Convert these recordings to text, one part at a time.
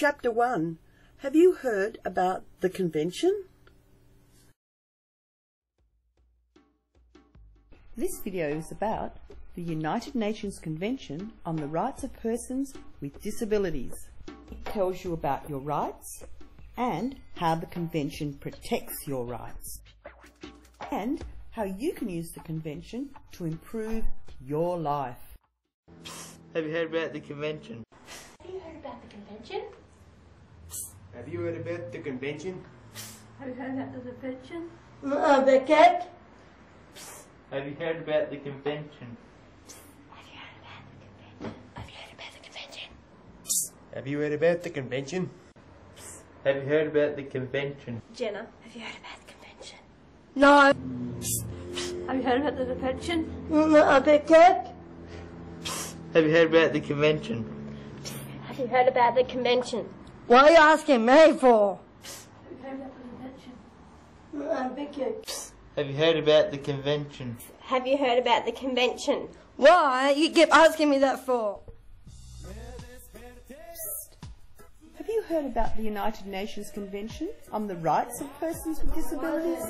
Chapter 1 Have you heard about the convention? This video is about the United Nations Convention on the Rights of Persons with Disabilities. It tells you about your rights and how the convention protects your rights and how you can use the convention to improve your life. Have you heard about the convention? Have you heard about the convention? Have you heard about the convention? Have you heard about the convention? Uh, the cat? Have you heard about the convention? Have you heard about the convention? Have you heard about the convention? Have you heard about the convention? Jenna, have you heard about the convention? No. Have you heard about the convention? Uh, the cat? Have you heard about the convention? Have you heard about the convention? What are you asking me for? Have you heard about the convention? The cat. Have you heard about the convention? Have you heard about the convention? Why you keep asking me that for? Have you heard about the United Nations Convention on the Rights of Persons with Disabilities?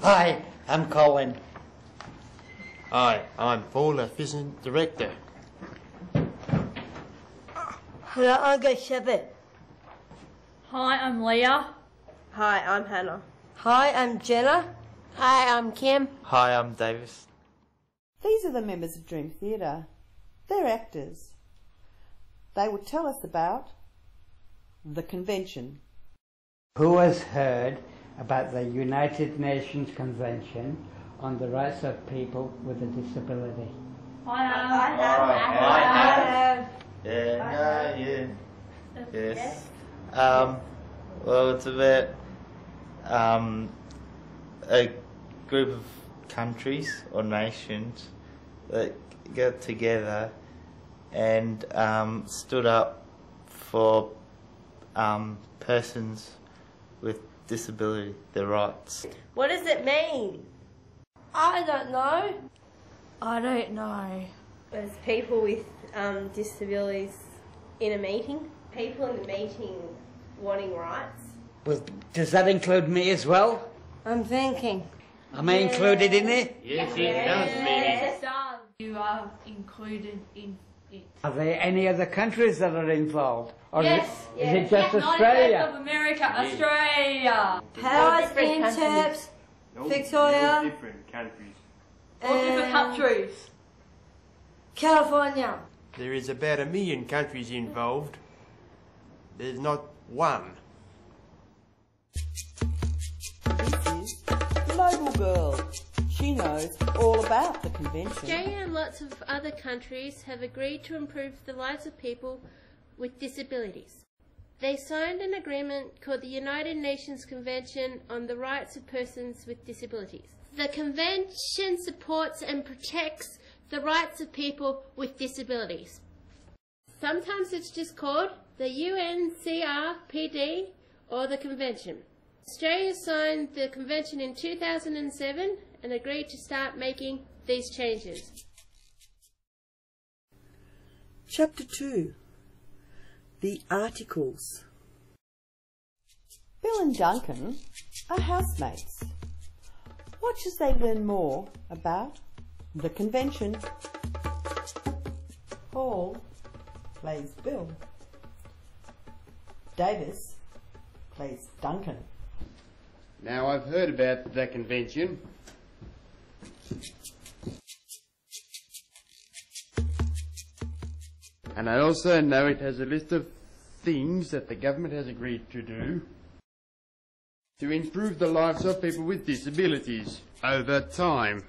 Hi, I'm Colin. Hi, I'm Paul, Efficient Director. Hello, Uncle Shepherd. Hi, I'm Leah. Hi, I'm Hannah. Hi, I'm Jenna. Hi, I'm Kim. Hi, I'm Davis. These are the members of Dream Theatre. They're actors. They will tell us about the convention. Who has heard about the United Nations Convention on the Rights of People with a Disability? Hi, Hi, Yeah, no, yeah. Yes. Um, well, it's about um, a group of countries or nations that got together and um, stood up for um, persons with disability, their rights. What does it mean? I don't know. I don't know. There's people with um, disabilities in a meeting. People in the meeting wanting rights. Well, does that include me as well? I'm thinking. Am I included in it? Yes, it does, Mary. You are included in it. Are there any other countries that are involved? Or Yes, is, it- is it just United States Australia? of America, Australia. Powers, different countries. Interps, No, Victoria. no different countries. All different countries. California. There is about a million countries involved. There's not one. This is Global Girl. She knows all about the convention. Australia and lots of other countries have agreed to improve the lives of people with disabilities. They signed an agreement called the United Nations Convention on the Rights of Persons with Disabilities. The convention supports and protects the rights of people with disabilities. Sometimes it's just called the UNCRPD or the convention. Australia signed the convention in 2007 and agreed to start making these changes. Chapter 2 The Articles Bill and Duncan are housemates. Watch as they learn more about the convention. Paul plays Bill. Davis plays Duncan. Now, I've heard about the convention. And I also know it has a list of things that the government has agreed to do to improve the lives of people with disabilities over time.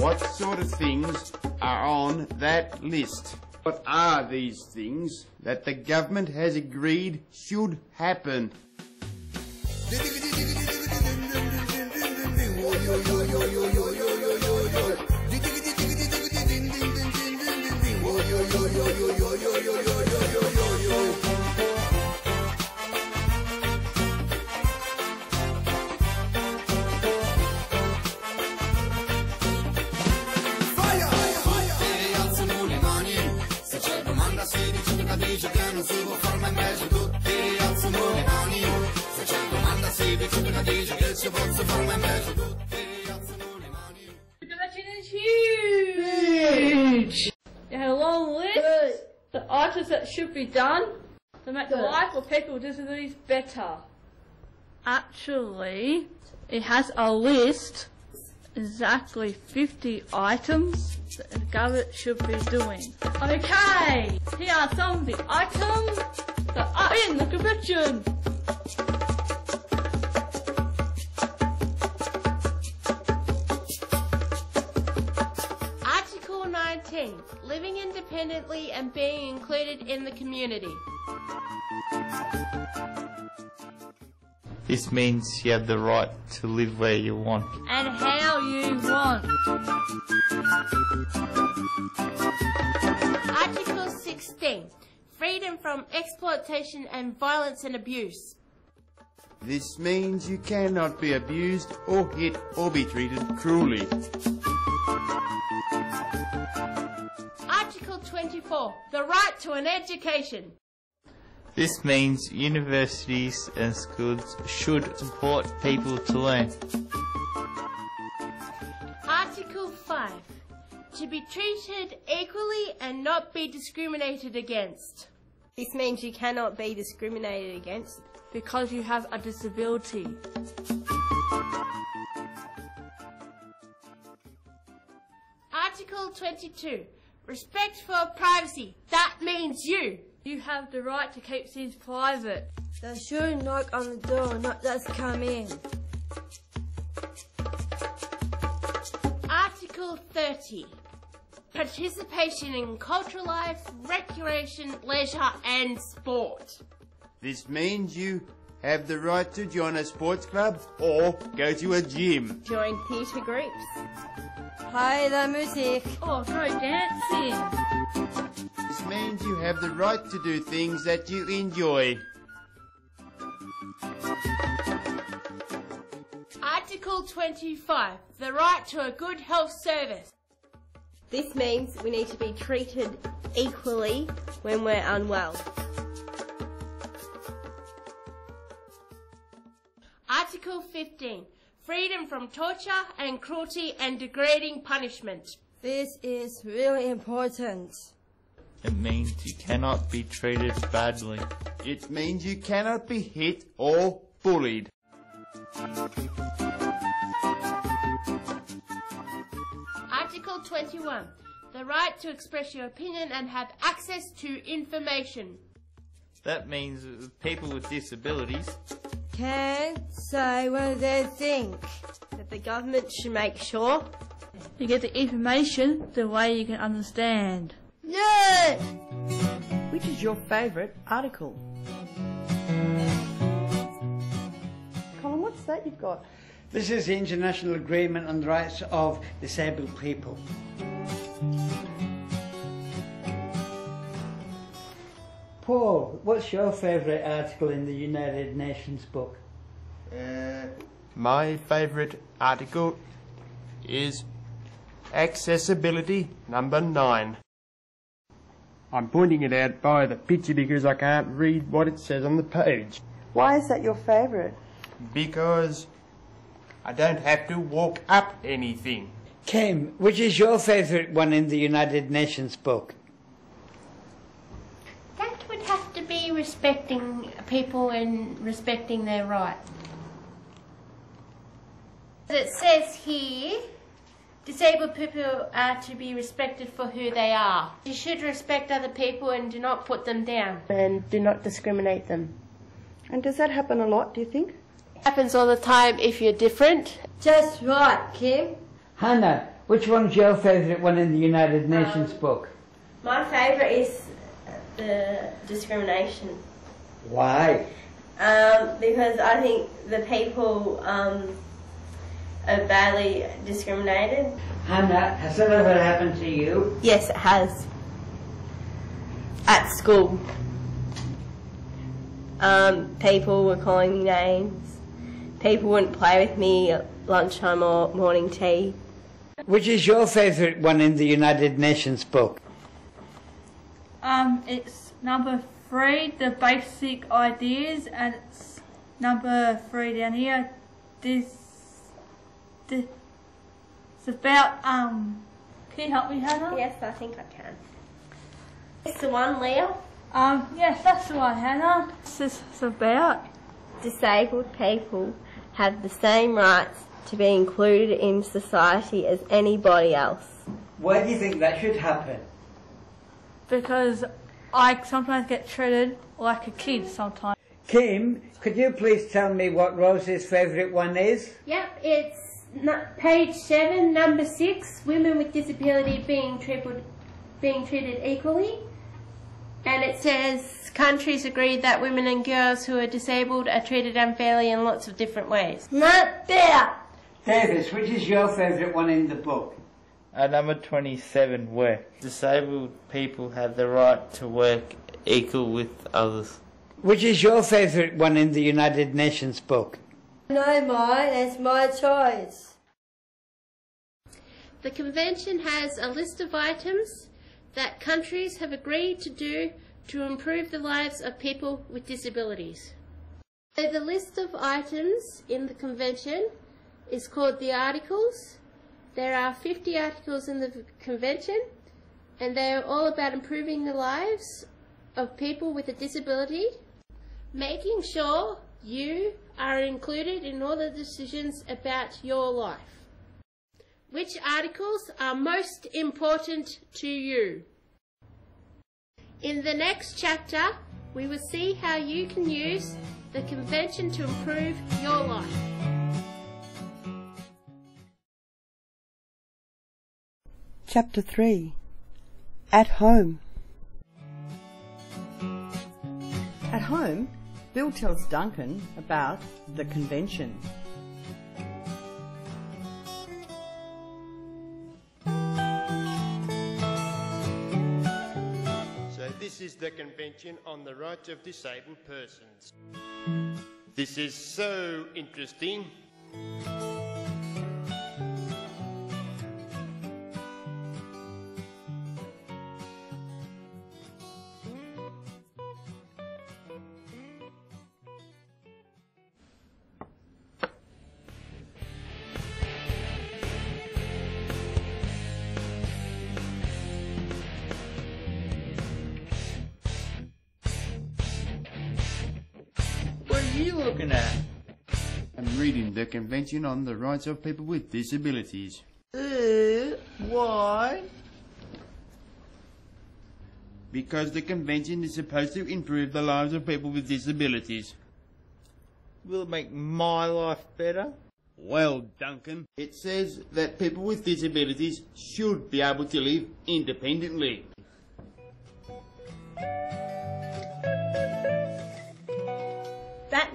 What sort of things are on that list? What are these things that the government has agreed should happen? Be done to make the life of people with disabilities better. Actually, it has a list, exactly 50 items that the government should be doing. Okay, here are some of the items that are in the convention. Living independently and being included in the community. This means you have the right to live where you want. And how you want. Article 16 Freedom from exploitation and violence and abuse. This means you cannot be abused or hit or be treated cruelly. Article 24 The right to an education. This means universities and schools should support people to learn. Article 5 To be treated equally and not be discriminated against. This means you cannot be discriminated against. Because you have a disability. Article 22 Respect for privacy. That means you. You have the right to keep things private. They should knock on the door, not just come in. Article 30 Participation in cultural life, recreation, leisure, and sport. This means you have the right to join a sports club or go to a gym. Join theatre groups. Play the music. Oh, or go dancing. This means you have the right to do things that you enjoy. Article 25 The right to a good health service. This means we need to be treated equally when we're unwell. Article 15 Freedom from torture and cruelty and degrading punishment. This is really important. It means you cannot be treated badly. It means you cannot be hit or bullied. Article 21 The right to express your opinion and have access to information. That means people with disabilities Can say what do they think. That the government should make sure You get the information the way you can understand. Yeah! Which is your favourite article? Colin, what's that you've got? This is the International Agreement on the Rights of Disabled People. Paul, what's your favourite article in the United Nations book? Uh, my favorite article is accessibility number nine. I'm pointing it out by the picture because I can't read what it says on the page. Why is that your favourite? Because I don't have to walk up anything. Kim, which is your favourite one in the United Nations book? That would have respecting people and respecting their rights. It says here disabled people are to be respected for who they are. You should respect other people and do not put them down and do not discriminate them. And does that happen a lot, do you think? happens all the time if you're different. Just right, Kim. Hannah, which one's your favourite one in the United Nations um, book? My favourite is the discrimination. Why? Um, because I think the people um, are badly discriminated. Hannah, has that ever happened to you? Yes, it has. At school. Um, people were calling me names. People wouldn't play with me at lunchtime or morning tea. Which is your favourite one in the United Nations book? Um, it's number three, the basic ideas, and it's number three down here, this, this, it's about, um, can you help me, Hannah? Yes, I think I can. It's the one, Leah. Um, yes, that's the one, Hannah. This is it's about. Disabled people have the same rights to be included in society as anybody else. Why do you think that should happen? Because I sometimes get treated like a kid sometimes. Kim, could you please tell me what Rose's favourite one is? Yep, it's page seven, number six. Women with disability being treated being treated equally, and it says countries agree that women and girls who are disabled are treated unfairly in lots of different ways. Not there. Davis, which is your favourite one in the book? At number 27, where disabled people have the right to work equal with others. Which is your favourite one in the United Nations book? No, mine. It's my choice. The convention has a list of items that countries have agreed to do to improve the lives of people with disabilities. So the list of items in the convention is called the articles. There are 50 articles in the convention and they are all about improving the lives of people with a disability, making sure you are included in all the decisions about your life. Which articles are most important to you? In the next chapter, we will see how you can use the convention to improve your life. Chapter 3 At Home At home, Bill tells Duncan about the convention. So this is the Convention on the Rights of Disabled Persons. This is so interesting. Looking at? I'm reading the Convention on the Rights of People with Disabilities. Uh, why? Because the convention is supposed to improve the lives of people with disabilities. Will it make my life better? Well, Duncan, it says that people with disabilities should be able to live independently.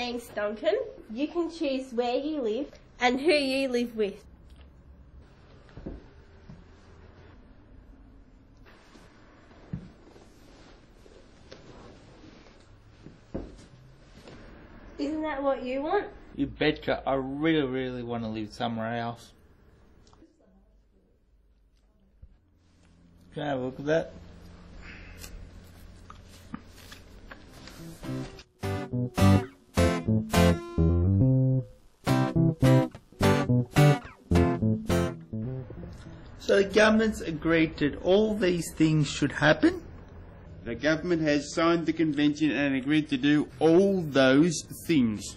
That means, Duncan, you can choose where you live and who you live with. Isn't that what you want? You betcha, I really, really want to live somewhere else. Can I have a look at that? So the government's agreed that all these things should happen? The government has signed the convention and agreed to do all those things.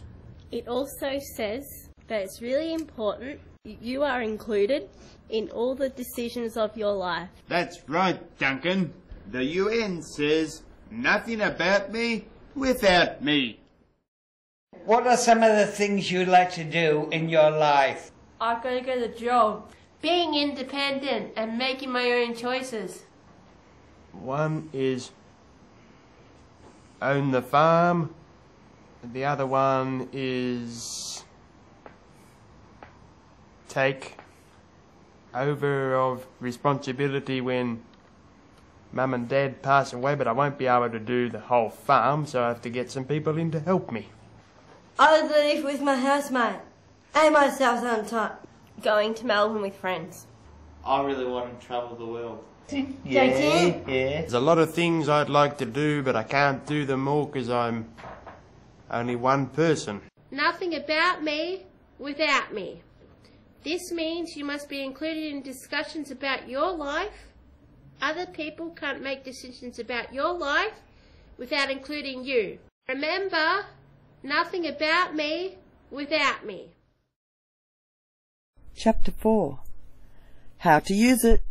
It also says that it's really important you are included in all the decisions of your life. That's right, Duncan. The UN says nothing about me without me. What are some of the things you'd like to do in your life? I'm going to get a job. Being independent and making my own choices. One is own the farm. The other one is take over of responsibility when mum and dad pass away, but I won't be able to do the whole farm, so I have to get some people in to help me. I live with my housemate and myself sometimes. Going to Melbourne with friends. I really want to travel the world. Don't Yeah, you? yeah. There's a lot of things I'd like to do, but I can't do them all because I'm only one person. Nothing about me without me. This means you must be included in discussions about your life. Other people can't make decisions about your life without including you. Remember, nothing about me without me. Chapter 4 How to use it.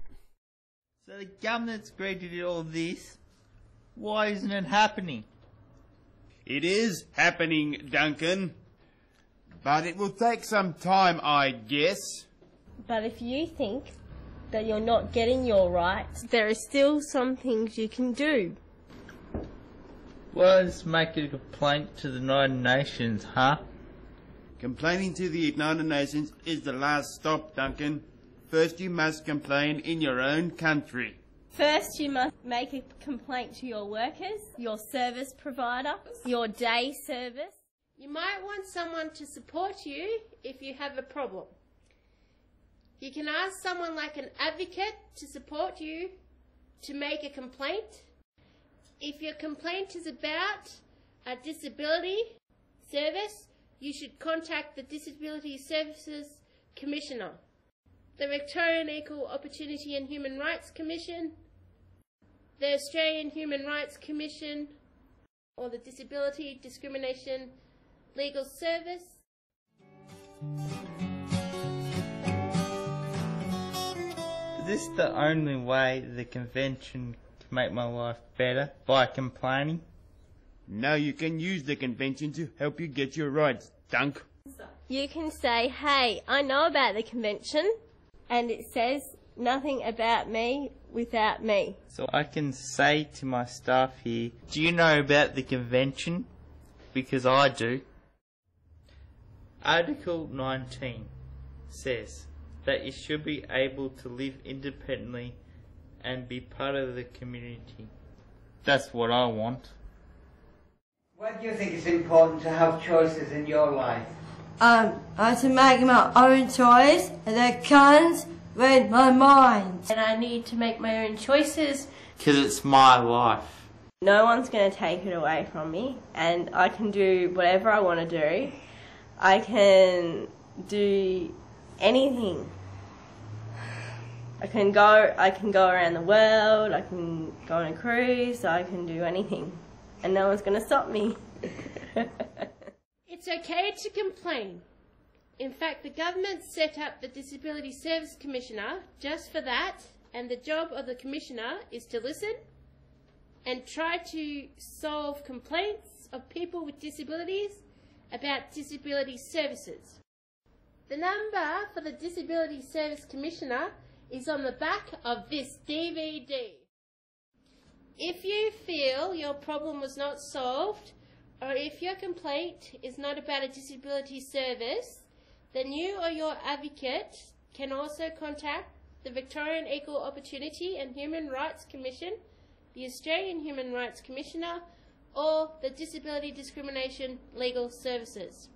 So the government's agreed to do all this. Why isn't it happening? It is happening, Duncan. But it will take some time, I guess. But if you think that you're not getting your rights, there are still some things you can do. Well, let's make a complaint to the United Nations, huh? Complaining to the United Nations is the last stop, Duncan. First you must complain in your own country. First, you must make a complaint to your workers, your service provider, your day service. You might want someone to support you if you have a problem. You can ask someone like an advocate to support you to make a complaint. If your complaint is about a disability service, you should contact the Disability Services Commissioner, the Victorian Equal Opportunity and Human Rights Commission, the Australian Human Rights Commission, or the Disability Discrimination Legal Service. Is this the only way the convention make my life better? By complaining? Now you can use the convention to help you get your rights, Dunk. You can say, hey, I know about the convention, and it says nothing about me without me. So I can say to my staff here, do you know about the convention? Because I do. Article 19 says that you should be able to live independently and be part of the community. That's what I want. Why do you think it's important to have choices in your life? Um, I have to make my own choice and I can't read my mind. And I need to make my own choices. Because it's my life. No one's going to take it away from me, and I can do whatever I want to do. I can do anything. I can go. I can go around the world. I can go on a cruise. I can do anything, and no one's going to stop me. It's okay to complain. In fact, the government set up the Disability Service Commissioner just for that, and the job of the Commissioner is to listen and try to solve complaints of people with disabilities about disability services. The number for the Disability Service Commissioner is on the back of this DVD. If you feel your problem was not solved, or if your complaint is not about a disability service, then you or your advocate can also contact the Victorian Equal Opportunity and Human Rights Commission, the Australian Human Rights Commissioner, or the Disability Discrimination Legal Services.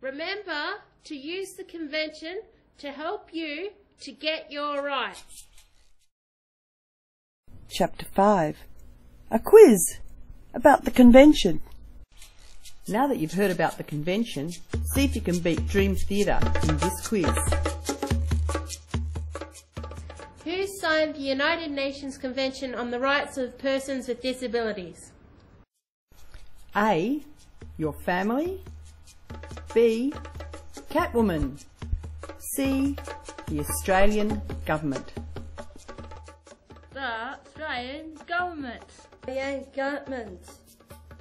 Remember to use the convention to help you to get your rights. Chapter 5 A quiz about the convention. Now that you've heard about the convention, see if you can beat Dream Theatre in this quiz. Who signed the United Nations Convention on the Rights of Persons with Disabilities? A. Your family. B. Catwoman. C. The Australian Government. The Australian government The government.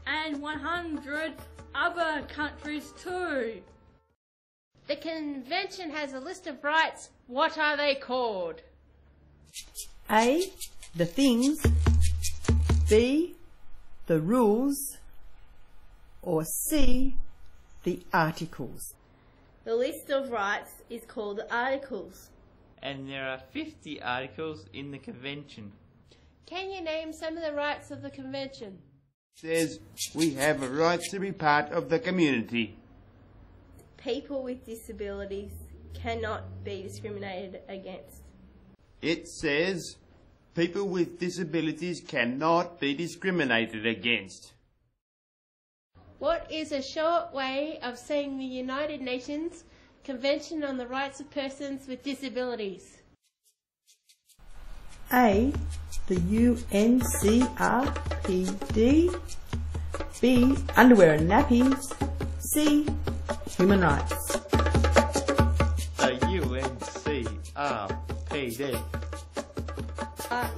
and 100 other countries too. The convention has a list of rights. What are they called? A. The things. B. The rules. Or C. The articles. The list of rights is called the articles. And there are 50 articles in the convention. Can you name some of the rights of the convention? Says we have a right to be part of the community. People with disabilities cannot be discriminated against. It says people with disabilities cannot be discriminated against. What is a short way of saying the United Nations Convention on the Rights of Persons with Disabilities? A. The UNCRPD. B. Underwear and nappies. C. Human rights. The UNCRPD. Uh,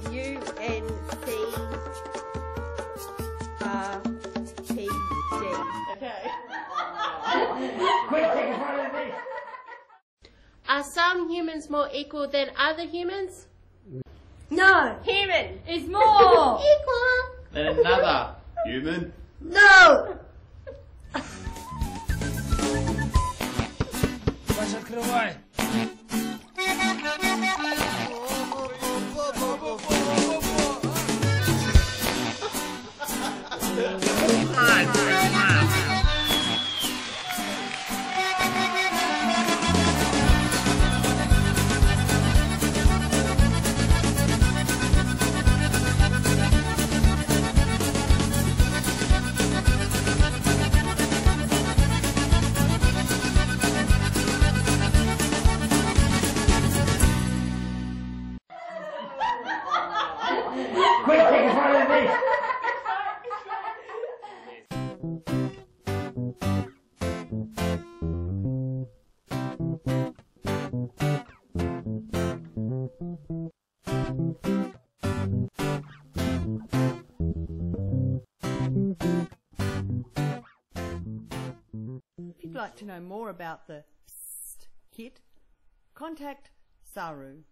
UNCRPD. Are some humans more equal than other humans? No. Human. Is more. Equal. than another. Human. No. If you'd like to know more about the kit, contact SARU.